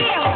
Hallelujah.